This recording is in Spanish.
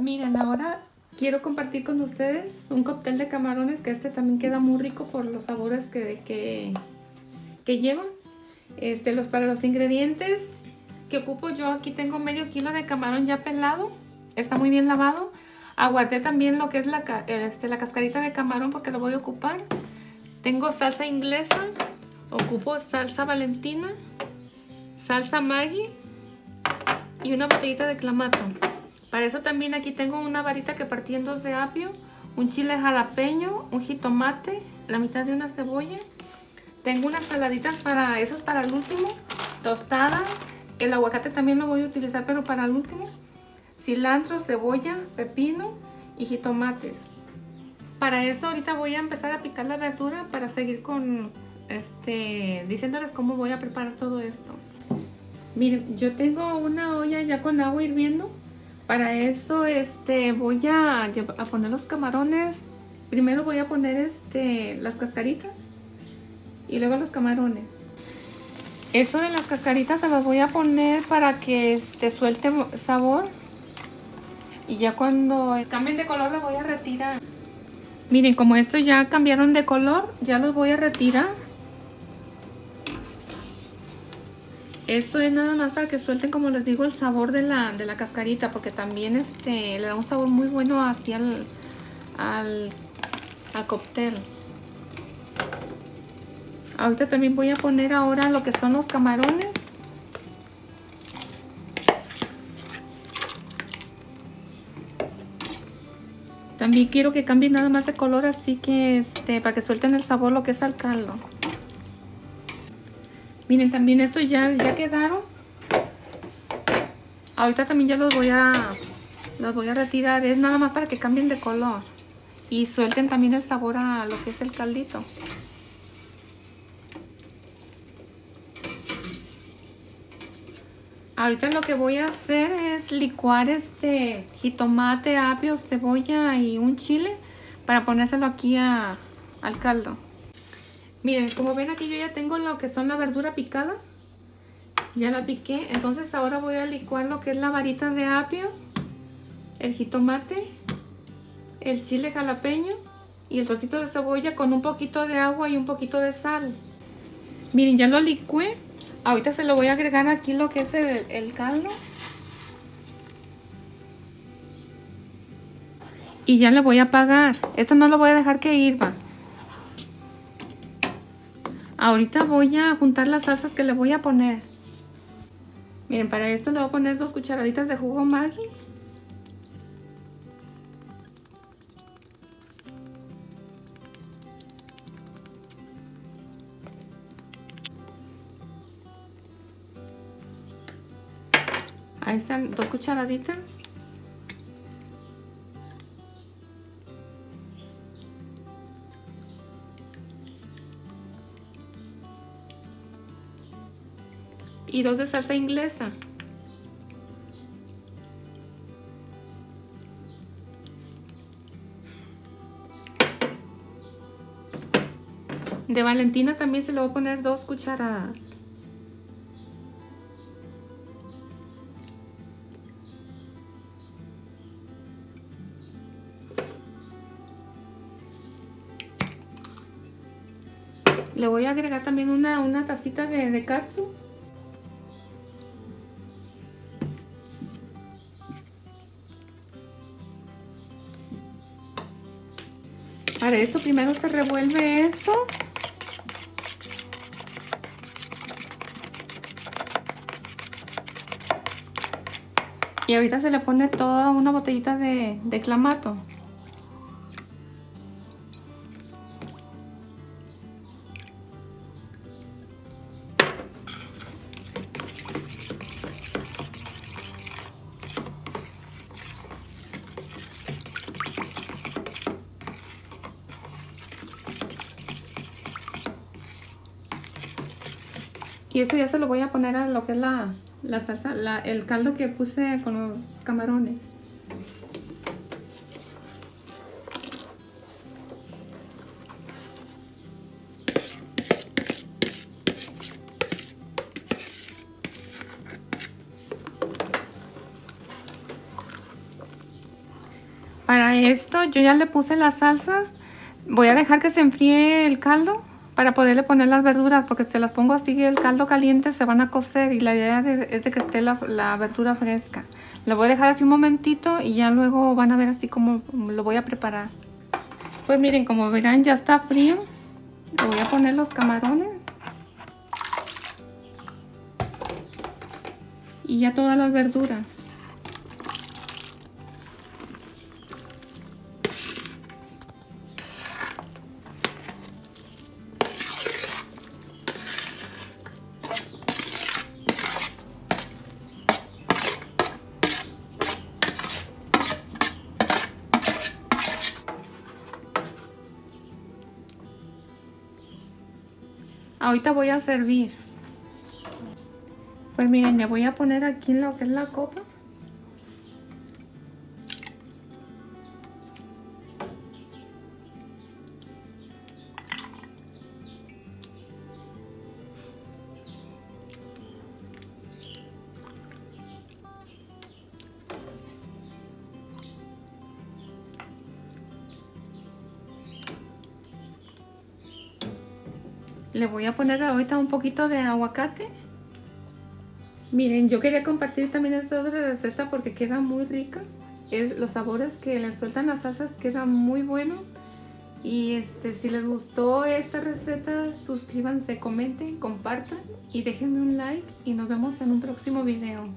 Miren, ahora quiero compartir con ustedes un cóctel de camarones que este también queda muy rico por los sabores que, que, que llevan. Este, los, para los ingredientes que ocupo yo aquí tengo medio kilo de camarón ya pelado. Está muy bien lavado. Aguardé también lo que es la, este, la cascarita de camarón porque lo voy a ocupar. Tengo salsa inglesa. Ocupo salsa valentina. Salsa Maggi. Y una botellita de clamato. Para eso también aquí tengo una varita que partí en de apio. Un chile jalapeño. Un jitomate. La mitad de una cebolla. Tengo unas saladitas para, eso es para el último. Tostadas el aguacate también lo voy a utilizar, pero para el último. Cilantro, cebolla, pepino y jitomates. Para eso ahorita voy a empezar a picar la verdura para seguir con, este, diciéndoles cómo voy a preparar todo esto. Miren, yo tengo una olla ya con agua hirviendo. Para esto, este, voy a, poner los camarones. Primero voy a poner, este, las cascaritas y luego los camarones. Esto de las cascaritas se las voy a poner para que este, suelte sabor. Y ya cuando cambien de color los voy a retirar. Miren, como estos ya cambiaron de color, ya los voy a retirar. Esto es nada más para que suelten, como les digo, el sabor de la, de la cascarita. Porque también este, le da un sabor muy bueno el al, al cóctel. Ahorita también voy a poner ahora lo que son los camarones. También quiero que cambie nada más de color, así que este, para que suelten el sabor lo que es al caldo. Miren, también estos ya, ya quedaron. Ahorita también ya los voy a los voy a retirar. Es nada más para que cambien de color. Y suelten también el sabor a lo que es el caldito. Ahorita lo que voy a hacer es licuar este jitomate, apio, cebolla y un chile para ponérselo aquí al caldo. Miren, como ven aquí yo ya tengo lo que son la verdura picada. Ya la piqué. Entonces ahora voy a licuar lo que es la varita de apio, el jitomate, el chile jalapeño y el trocito de cebolla con un poquito de agua y un poquito de sal. Miren, ya lo licué. Ahorita se lo voy a agregar aquí lo que es el, caldo. Y ya le voy a apagar. Esto no lo voy a dejar que hirva. Ahorita voy a juntar las salsas que le voy a poner. Miren, para esto le voy a poner dos cucharaditas de jugo Maggi. Ahí están dos cucharaditas. Y dos de salsa inglesa. De Valentina también se le va a poner dos cucharadas. Le voy a agregar también una, una tacita de, de katsu. Para esto primero se revuelve esto. Y ahorita se le pone toda una botellita de, clamato. Y esto ya se lo voy a poner a lo que es la, salsa, el caldo que puse con los camarones. esto yo ya le puse las salsas. Voy a dejar que se enfríe el caldo para poderle poner las verduras porque si las pongo así el caldo caliente se van a cocer y la idea es de que esté la, la, verdura fresca. Lo voy a dejar así un momentito y ya luego van a ver así como lo voy a preparar. Pues miren, como verán ya está frío. Le voy a poner los camarones. Y ya todas las verduras. Ahorita voy a servir. Pues miren, le voy a poner aquí en lo que es la copa. Le voy a poner ahorita un poquito de aguacate. Miren, yo quería compartir también esta otra receta porque queda muy rica. Es, los sabores que le sueltan las salsas quedan muy buenos. Y este, si les gustó esta receta, suscríbanse, comenten, compartan y déjenme un like y nos vemos en un próximo video.